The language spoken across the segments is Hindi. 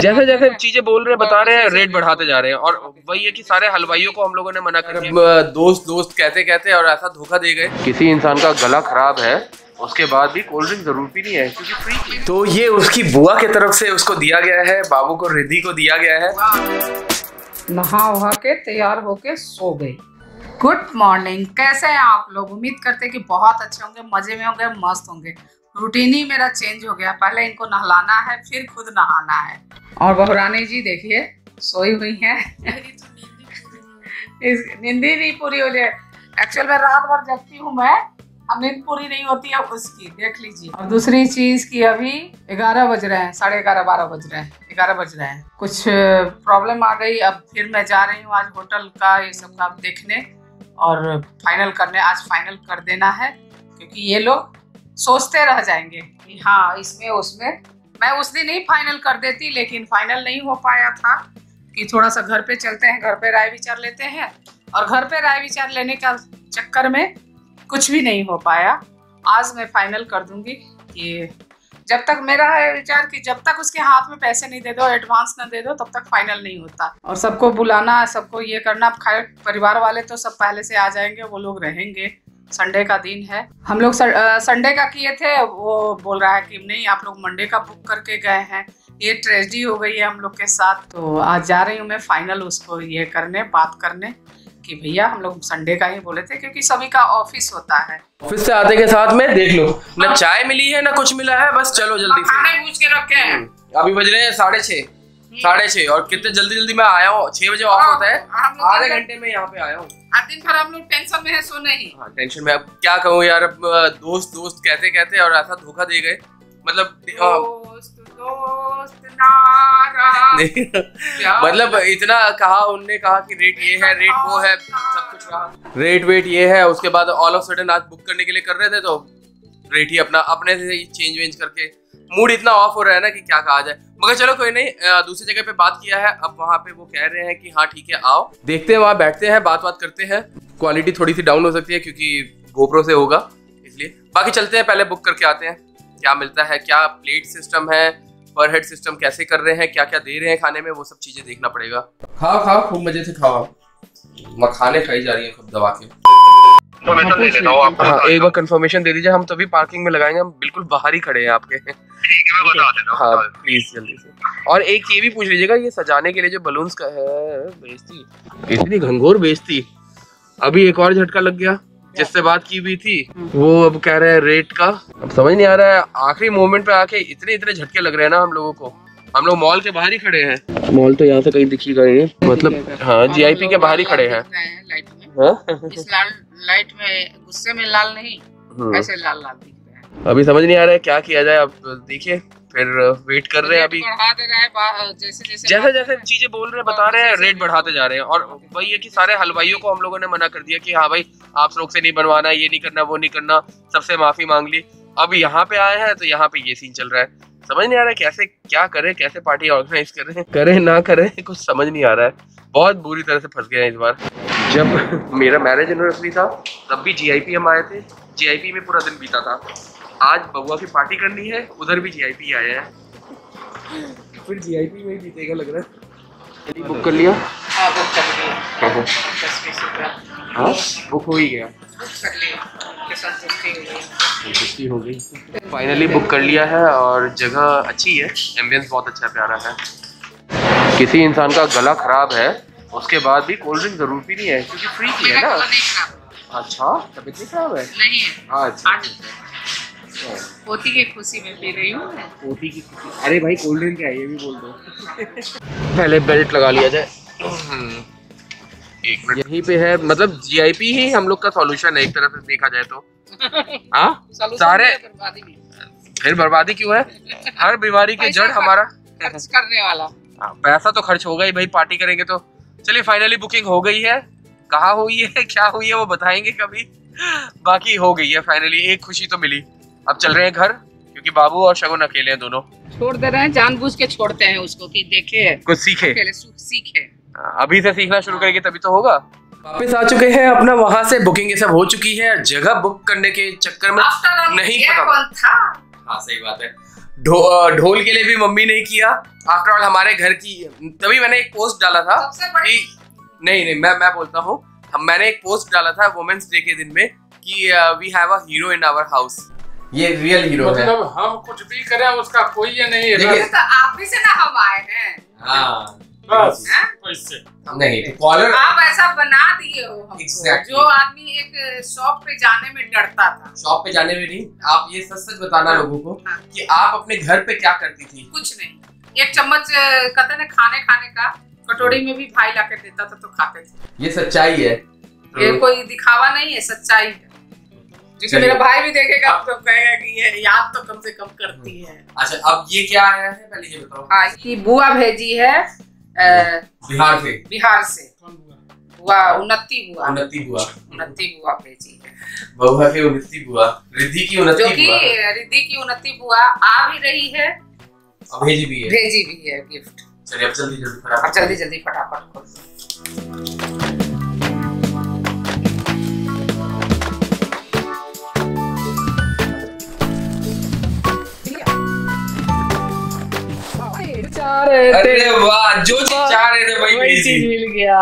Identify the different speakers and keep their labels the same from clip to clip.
Speaker 1: जैसे जैसे चीज़ें बोल रहे हैं बता रहे हैं रेट बढ़ाते जा रहे हैं और वही है कि सारे हलवाइयों को हम लोगों ने मना कर दिया। दोस्त दोस्त कहते कहते और ऐसा धोखा दे गए। किसी इंसान का गला खराब है उसके बाद भी कोल्ड ड्रिंक ज़रूर पीनी है क्योंकि फ्री तो ये उसकी बुआ की तरफ़ से उसको दिया गया है बाबू को रिद्धि को दिया गया है।
Speaker 2: नहा वहा के तैयार होके सो गई। गुड मॉर्निंग कैसे हैं आप लोग? उम्मीद करते हैं कि बहुत अच्छे होंगे मज़े में होंगे मस्त होंगे। रूटीन ही मेरा चेंज हो गया। पहले इनको नहलाना है फिर खुद नहाना है। और बहुरानी जी देखिए सोई हुई है। इस नींदी नहीं पूरी हो जाए एक्चुअल में रात भर जगती हूँ मैं अब नींद पूरी नहीं होती है उसकी देख लीजिए। और दूसरी चीज़ की अभी ग्यारह बज रहे हैं साढ़े ग्यारह बारह बज रहे हैं ग्यारह बज रहे हैं। कुछ प्रॉब्लम आ गई अब फिर मैं जा रही हूँ आज होटल का ये सब का देखने और फाइनल करने आज फाइनल कर देना है क्योंकि ये लोग सोचते रह जाएँगे कि हाँ इसमें, उसमें। मैं उस दिन ही फाइनल कर देती, लेकिन फाइनल नहीं हो पाया था कि थोड़ा सा घर पे चलते हैं, घर पे राय विचार लेते हैं। और घर पे राय विचार लेने का चक्कर में कुछ भी नहीं हो पाया। आज मैं फाइनल कर दूँगी कि जब तक मेरा है विचार कि जब तक उसके हाथ में पैसे नहीं दे दो एडवांस ना दे दो, तब तक फाइनल नहीं होता। और सबको बुलाना, सबको ये करना परिवार वाले तो सब पहले से आ जाएँगे, वो लोग रहेंगे। संडे का दिन है। हम लोग संडे का किए थे वो बोल रहा है कि नहीं आप लोग मंडे का बुक करके गए हैं। ये ट्रेजडी हो गई है हम लोग के साथ। तो आज जा रही हूँ मैं फाइनल उसको ये करने बात करने कि भैया हम लोग संडे का ही बोले थे क्योंकि सभी का ऑफ़िस होता है।
Speaker 1: ऑफ़िस से आते के साथ में देख लो न चाय मिली है न कुछ मिला है बस चलो जल्दी से।
Speaker 2: खाने पूछ के रखे हैं।
Speaker 1: हम्म, अभी बज रहे हैं साढ़े छह। साढ़े छह और कितने जल्दी जल्दी मैं आया हूँ? छह बजे ऑफ़ होता है। आधे घंटे में यहाँ पे आया हूँ।
Speaker 2: आज दिन भर हम लोग टेंशन में है सो नहीं।
Speaker 1: हाँ टेंशन में। अब क्या कहूँ यार अब दोस्त दोस्त कहते कहते और ऐसा धोखा दे गए। मतलब
Speaker 2: दोस्त दोस्त नाराज़
Speaker 1: मतलब इतना कहा उनने कहा कि रेट ये है रेट वो है सब कुछ कहा रेट वेट ये है उसके बाद ऑल ऑफ़ सडन आज बुक करने के लिए कर रहे थे तो रेट ही अपना अपने से चेंज वेंज करके मूड इतना ऑफ़ हो रहा है ना कि क्या कहा जाए। मगर चलो कोई नहीं दूसरी जगह पे बात किया है, अब वहाँ पे वो कह रहे हैं कि हाँ ठीक है, आओ। देखते हैं, वहाँ बैठते हैं बात बात करते हैं। क्वालिटी थोड़ी सी डाउन हो सकती है क्योंकि गोप्रो से होगा, इसलिए। बाकी चलते हैं, पहले बुक करके आते हैं। क्या मिलता है, क्या प्लेट सिस्टम है पर हेड सिस्टम कैसे कर रहे हैं क्या क्या दे रहे हैं खाने में, वो सब चीज़ें देखना पड़ेगा। खाओ खाओ, खूब मज़े से खाओ। मखाने खाई जा रही है खूब दबा के।
Speaker 3: इन्फॉर्मेशन दे देता हूँ आपको।
Speaker 1: हाँ एक बार कंफर्मेशन दे दीजिए हम तभी पार्किंग में लगाएँगे हम बिल्कुल बाहर ही खड़े हैं आपके।
Speaker 3: ठीक है मैं बता देता
Speaker 1: हाँ। प्लीज़ जल्दी से। और एक ये भी पूछ लीजिएगा ये सजाने के लिए जो बलून्स का है बेचती इतनी घंघोर बेचती अभी एक और झटका लग गया जिससे बात की हुई थी वो अब कह रहे हैं रेट का। अब समझ नहीं आ रहा है आखिरी मोमेंट पे आके इतने इतने झटके लग रहे हैं ना हम लोगों को। हम लोग मॉल के बाहर ही खड़े हैं। मॉल तो यहाँ से कहीं दिखी गए हैं। मतलब हाँ जीआईपी के बाहर ही खड़े हैं। हाँ?
Speaker 2: इस लाल लाइट में गुस्से में लाल नहीं
Speaker 1: हम्म।
Speaker 2: ऐसे लाल लाल दिख रहा है।
Speaker 1: अभी समझ नहीं आ रहा है क्या किया जाए अब देखिए फिर वेट कर रहे हैं अभी।
Speaker 2: बढ़ा दे रहा है जैसे जैसे
Speaker 1: जैसे जैसे चीज़ें बोल रहे हैं बता रहे हैं रेट बढ़ाते जा रहे हैं। और वही है कि सारे हलवाइयों को हम लोगों ने मना कर दिया कि हाँ भाई आप लोग से नहीं बनवाना ये नहीं करना वो नहीं करना सबसे माफ़ी मांग ली। अब यहाँ पे आए हैं तो यहाँ पे ये सीन चल रहा है। समझ नहीं आ रहा है कैसे क्या करें कैसे पार्टी ऑर्गेनाइज करें करें ना करें कुछ समझ नहीं आ रहा है। बहुत बुरी तरह से फंस गए हैं इस बार। जब मेरा मैरिज एनिवर्सरी था तब भी जीआईपी हम आए थे। जीआईपी में पूरा दिन बीता था। आज बउआ की पार्टी करनी है उधर भी जीआईपी आए हैं। फिर जीआईपी में ही बीतेगा लग रहा है। बुक कर लिया।
Speaker 2: हाँ बुक कर
Speaker 1: हाँ? बुक हो ही गया।
Speaker 2: हो
Speaker 1: संतुष्टि हो गई। फाइनली बुक कर लिया है और जगह अच्छी है। एम्बियंस बहुत अच्छा प्यारा है। किसी इंसान का गला खराब है उसके बाद भी कोल्ड ड्रिंक ज़रूर पीनी है क्योंकि फ्री की है ना। अच्छा तबीयत नहीं खराब है?
Speaker 2: नहीं है।
Speaker 1: अच्छा।
Speaker 2: पोती की खुशी में पी रही हूँ
Speaker 1: पोती की अरे भाई कोल्ड ड्रिंक क्या है ये भी बोल दो। पहले बेल्ट लगा लिया जाए। एक मिनट। यहीं पे है मतलब जीआईपी ही हम लोग का सॉल्यूशन है एक तरह से देखा जाए तो। हाँ? सारे फिर बर्बादी क्यों है? हर बीमारी के जड़ हमारा।
Speaker 2: खर्च करने वाला।
Speaker 1: हाँ, पैसा तो खर्च होगा ही भाई पार्टी करेंगे तो। चलिए फाइनली बुकिंग हो गई है। कहाँ हुई है क्या हुई है वो बताएँगे कभी। बाकी हो गई है फाइनली एक खुशी तो मिली। अब चल रहे हैं घर क्योंकि बाबू और शगुन अकेले हैं दोनों।
Speaker 2: छोड़ दे रहे हैं जानबूझ के छोड़ते हैं उसको कि देखे।
Speaker 1: कुछ सीखे।
Speaker 2: सीखे
Speaker 1: हाँ, अभी से सीखना शुरू करेंगे तभी तो होगा। वापस आ चुके हैं अपना वहाँ से बुकिंग ये सब हो चुकी है। जगह बुक करने के चक्कर में नहीं पता।
Speaker 2: था?
Speaker 1: हाँ सही बात है। ढोल के लिए भी मम्मी ने किया। आफ्टर ऑल हमारे घर की तभी मैंने एक पोस्ट डाला था कि नहीं नहीं मैं मैं बोलता हूँ हम मैंने एक पोस्ट डाला था वुमेन्स डे के दिन में कि we have a hero in our house ये रियल हीरो है।
Speaker 4: मतलब हम कुछ भी करें उसका कोई ये नहीं है।
Speaker 2: तो आप ही से ना हम आए हैं।
Speaker 1: हाँ।
Speaker 4: बस।
Speaker 2: हैं?
Speaker 4: वैसे
Speaker 1: नहीं। कॉलर
Speaker 2: आप ऐसा बना दिए हो
Speaker 1: Exactly.
Speaker 2: जो आदमी एक शॉप पे जाने में डरता था।
Speaker 1: शॉप पे जाने में नहीं आप ये सच सच बताना लोगों को
Speaker 2: हाँ।
Speaker 1: कि आप अपने घर पे क्या करती थी?
Speaker 2: कुछ नहीं। एक चम्मच कहते ना खाने खाने का कटोरी में भी भाई ला के देता था तो खाते थे।
Speaker 1: ये सच्चाई है।
Speaker 2: ये कोई दिखावा नहीं है सच्चाई है। क्योंकि मेरा भाई भी देखेगा तो कहेगा कि ये याद तो कम से कम करती है।
Speaker 1: अच्छा अब ये क्या आया है? पहले ये बताओ।
Speaker 2: हाँ ये बुआ भेजी है।
Speaker 1: बिहार से
Speaker 2: बिहार से बुआ उन्नति बुआ
Speaker 1: उन्नति बुआ
Speaker 2: उन्नति बुआ भेजी है
Speaker 1: बहुआ की उन्नति बुआ रिद्धि की उन्नति
Speaker 2: जो कि रिद्धि की उन्नति बुआ आ भी रही है
Speaker 1: भेजी भी है
Speaker 2: भेजी भी है गिफ्ट
Speaker 1: चलिए अब जल्दी जल्दी
Speaker 2: अब
Speaker 1: फटाफट
Speaker 2: जल्दी जल्दी फटाफट खोल दो।
Speaker 1: अरे वाह जो चीज़ चाह रहे थे वही
Speaker 2: वही चीज़ मिल गया।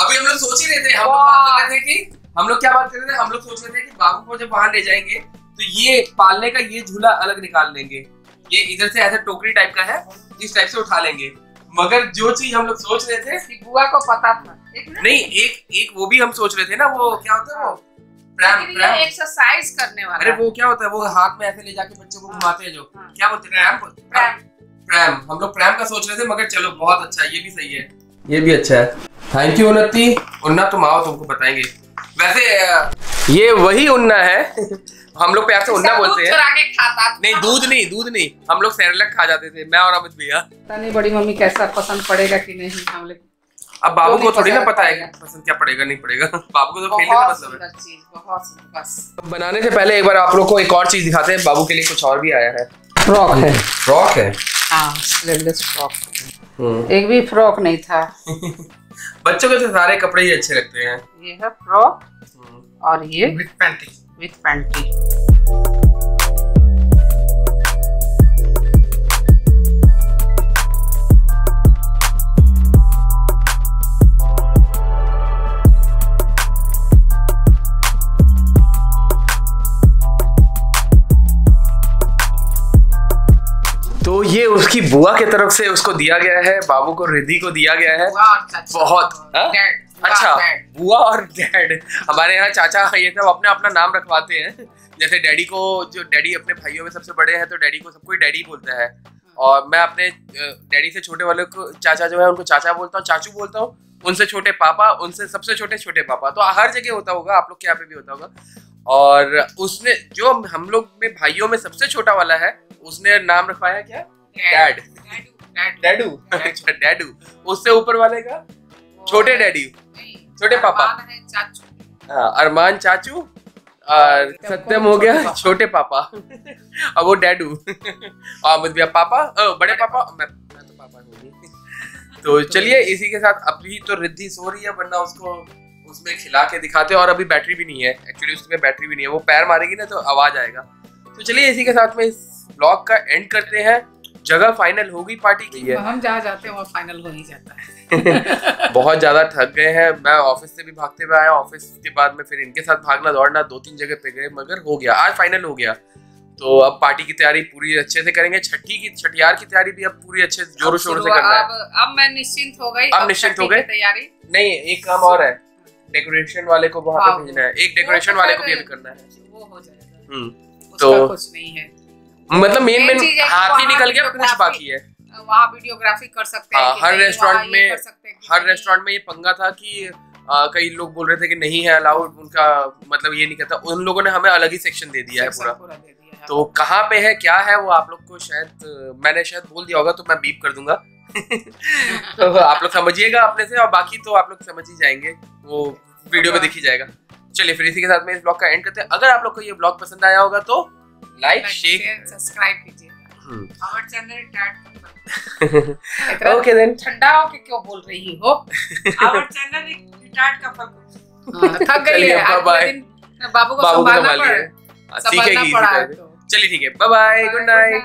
Speaker 1: अभी हम लोग सोच ही रहे थे हम लोग बात कर रहे थे कि हम लोग क्या बात कर रहे थे? हम लोग सोच रहे थे कि बाबू को जब वहाँ ले जाएँगे तो ये पालने का ये झूला अलग निकाल लेंगे। ये इधर से ऐसा टोकरी टाइप का है इस टाइप से उठा लेंगे। मगर जो चीज़ हम लोग सोच रहे थे
Speaker 2: बुआ को पता था
Speaker 1: नहीं एक एक वो भी हम सोच रहे थे ना वो क्या होता है वो? प्रैम प्रैम
Speaker 2: एक्सरसाइज करने वाला।
Speaker 1: अरे वो क्या होता है वो हाथ में ऐसे ले जाके बच्चों को घुमाते हैं जो।
Speaker 2: हाँ।
Speaker 1: क्या बोलते हैं? प्रैम बोलते हैं?
Speaker 2: प्रैम।
Speaker 1: हम लोग प्रैम का सोच रहे थे मगर चलो बहुत अच्छा है ये भी सही है। ये भी अच्छा है। थैंक यू उन्नति। उन्ना तुम आओ तुमको बताएँगे। वैसे ये वही उन्ना है। हम लोग प्यार से उन्ना बोलते हैं। नहीं दूध नहीं दूध नहीं। हम लोग सैरलक खा जाते थे मैं और अमित भैया।
Speaker 2: पता नहीं बड़ी मम्मी कैसा पसंद पड़ेगा कि नहीं हम लोग
Speaker 1: अब बाबू को थोड़ी ना पता है पसंद क्या पड़ेगा नहीं पड़ेगा। बाबू को तो खेलने का मतलब है। बनाने से पहले एक बार आप लोग को एक और चीज़ दिखाते हैं। बाबू के लिए कुछ और भी आया है।
Speaker 2: फ्रॉक है।
Speaker 1: फ्रॉक है?
Speaker 2: हाँ स्लीवलेस फ्रॉक
Speaker 1: हम्म।
Speaker 2: एक भी फ्रॉक नहीं था।
Speaker 1: बच्चों के तो सारे कपड़े ही अच्छे लगते हैं।
Speaker 2: ये है फ्रॉक
Speaker 1: हम्म।
Speaker 2: और ये
Speaker 4: विथ पैंटी
Speaker 2: विथ पैंटी
Speaker 1: उसकी बुआ की तरफ़ से उसको दिया गया है बाबू को रिद्धि को दिया गया है। बहुत, हाँ? अच्छा बुआ और डैड हमारे यहाँ चाचा ये सब अपने अपना नाम रखवाते हैं। जैसे डैडी को जो डैडी अपने भाइयों में सबसे बड़े हैं तो डैडी को सबको डैडी बोलता है। और मैं अपने डैडी से छोटे वाले को चाचा जो है उनको चाचा बोलता हूँ चाचू बोलता हूँ उनसे छोटे पापा उनसे सबसे छोटे छोटे पापा। तो हर जगह होता होगा आप लोग के यहाँ पे भी होता होगा। और उसने जो हम लोग में भाइयों में सबसे छोटा वाला है उसने नाम रखवाया क्या? डैड
Speaker 2: डैड
Speaker 1: डैडू अच्छा डैडू उससे ऊपर वाले का? छोटे डैडी छोटे पापा।
Speaker 2: अरमान चाचू।
Speaker 1: हाँ, अरमान चाचू और सत्यम हो गया छोटे पापा? और वो डैडू और अमित भैया पापा? बड़े पापा? मैं मैं तो पापा हूँ तो चलिए इसी के साथ अभी तो रिद्धि सो रही है वरना उसको उसमें खिला के दिखाते हैं और अभी बैटरी भी नहीं है। एक्चुअली उसमें बैटरी भी नहीं है। वो पैर मारेगी ना तो आवाज़ आएगा। तो चलिए इसी के साथ में इस ब्लॉग का एंड करते हैं। जगह फाइनल होगी पार्टी की है।
Speaker 2: हम जहाँ जाते हैं वहाँ फाइनल हो ही जाता है।
Speaker 1: बहुत ज़्यादा थक गए हैं। मैं ऑफ़िस से भी भागते हुए आया। ऑफ़िस के बाद में फिर इनके साथ भागना दौड़ना दो तीन जगह पे गए मगर हो गया। आज फाइनल हो गया। तो अब पार्टी की तैयारी पूरी अच्छे से करेंगे। छठी की छठियार की तैयारी भी अब पूरी अच्छे से जोरों शोरों से करना है।
Speaker 2: अब अब मैं निश्चिंत हो गई।
Speaker 1: अब निश्चिंत हो गए?
Speaker 2: तैयारी।
Speaker 1: नहीं एक काम और है। डेकोरेशन वाले को वहाँ पे भेजना है। एक डेकोरेशन
Speaker 2: तो
Speaker 1: वाले को भी करना है।
Speaker 2: वो हो जाएगा।
Speaker 1: हम्म तो-
Speaker 2: कुछ नहीं है।
Speaker 1: मतलब मेन मेन हाथ ही निकल गया कुछ बाकी है।
Speaker 2: वहाँ वीडियोग्राफी कर सकते हैं
Speaker 1: हाँ, हर रेस्टोरेंट में- हर रेस्टोरेंट में ये पंगा था कि आ, कई लोग बोल रहे थे कि नहीं है अलाउड उनका मतलब ये नहीं कहता। उन लोगों ने हमें अलग ही सेक्शन दे दिया है पूरा। तो कहाँ पे है क्या है वो आप लोग को शायद मैंने शायद बोल दिया होगा तो मैं बीप कर दूँगा। तो आप लोग समझिएगा अपने से और बाकी तो आप लोग समझ ही जाएँगे। वो वीडियो में दिख जाएगा। चलिए फिर इसी के साथ में इस ब्लॉग का एंड करते हैं। अगर आप लोग को ये ब्लॉग पसंद आया होगा तो लाइक शेयर
Speaker 2: सब्सक्राइब कीजिए। और चैनल टैग
Speaker 1: ओके देन
Speaker 2: ठंडा होके क्यों बोल रही हो?
Speaker 5: और चैनल is का.
Speaker 2: हाँ, थक गई है। बाय बाबू को संभालना पड़ा।
Speaker 1: हाँ, सीखेगी
Speaker 2: पड़ा
Speaker 1: तरह
Speaker 2: है
Speaker 1: से
Speaker 2: तो।
Speaker 1: चलिए ठीक है। Bye bye good night.